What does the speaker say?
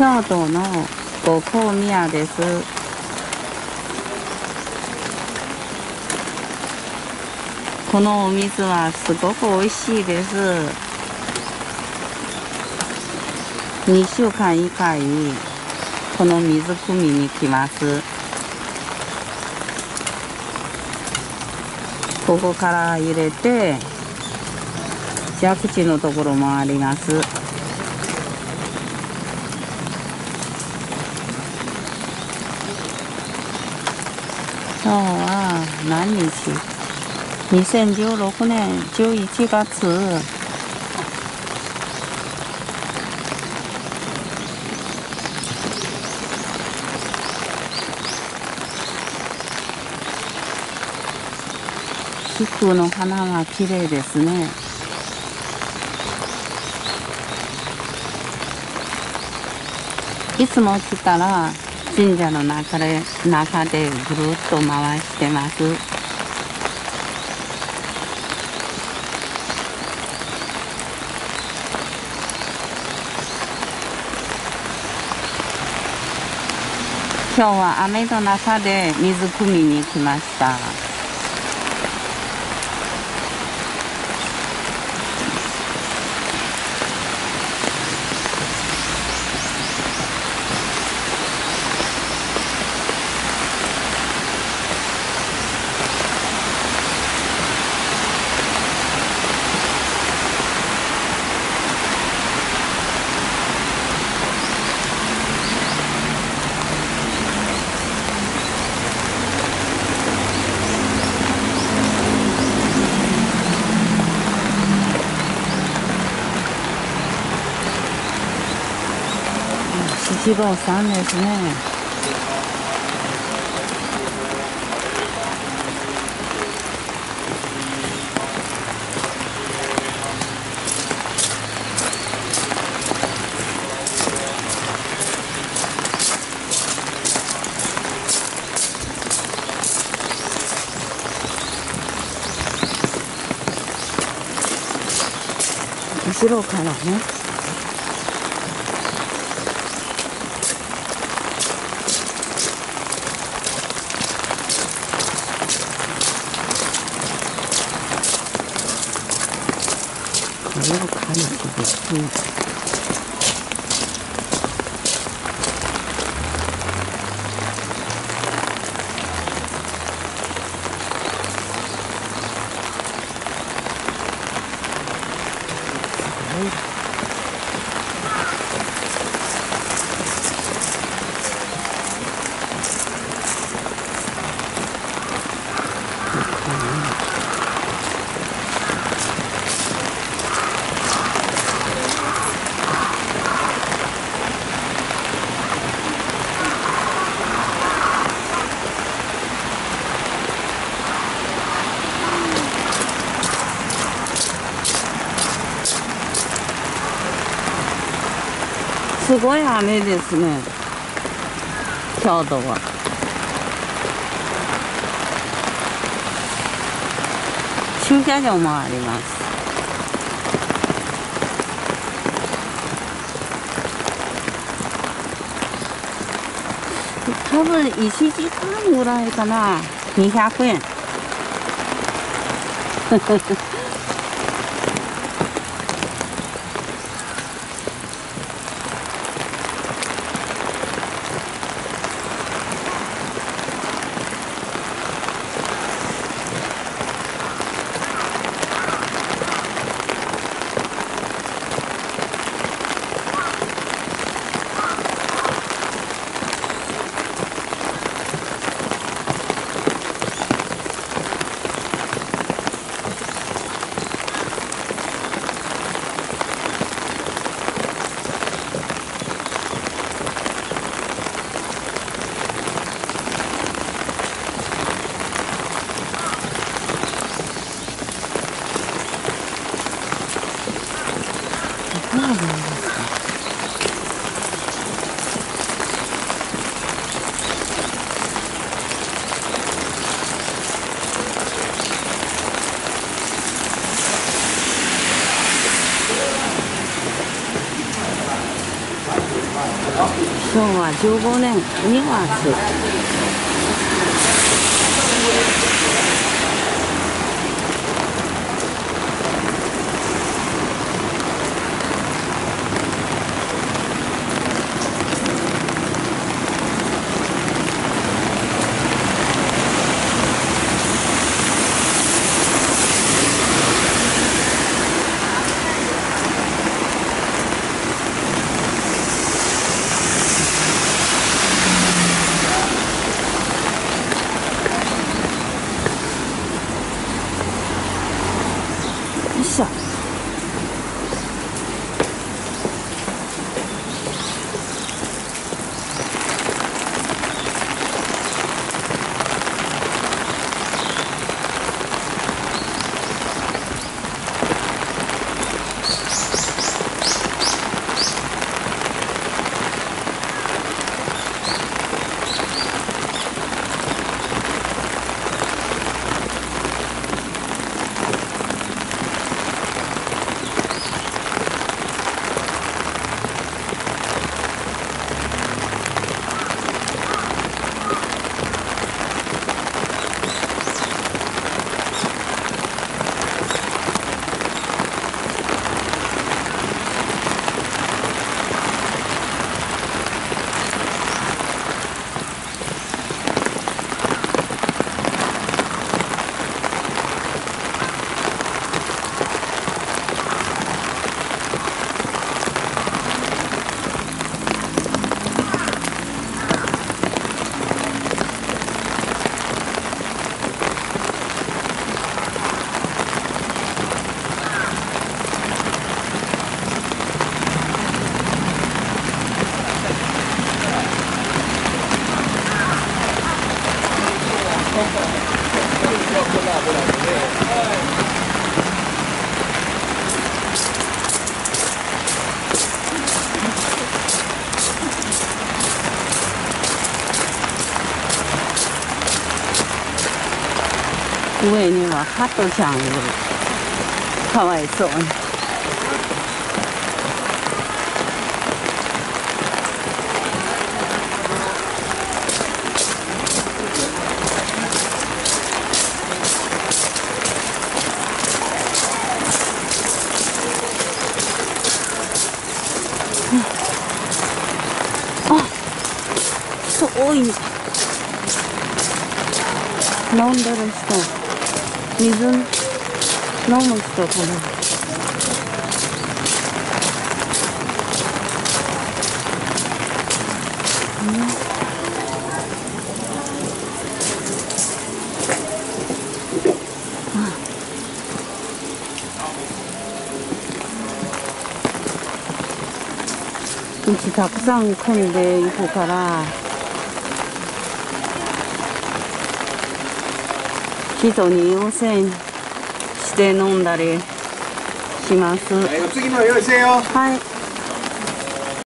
京都の五香宮です。このお水はすごく美味しいです。2週間以回この水汲みに来ます。ここから入れて蛇口のところもあります。今日は何日 ?2016 年11月菊の花は綺麗ですねいつも来たら神社の中で中でぐるっと回してます。今日は雨の中で水汲みに来ました。七郎さんですね。後ろからね。これを感じですすごい雨ですね。京都は駐車場もあります。多分1時間ぐらいかな。200円。昭和15年2月。上にはハトちゃんかわいそうに。あそうい飲んでる人。水飲む人かな。道たくさん。組ん。でいくから人に優先して飲んだりします。はい、お次の用意せよ。はい。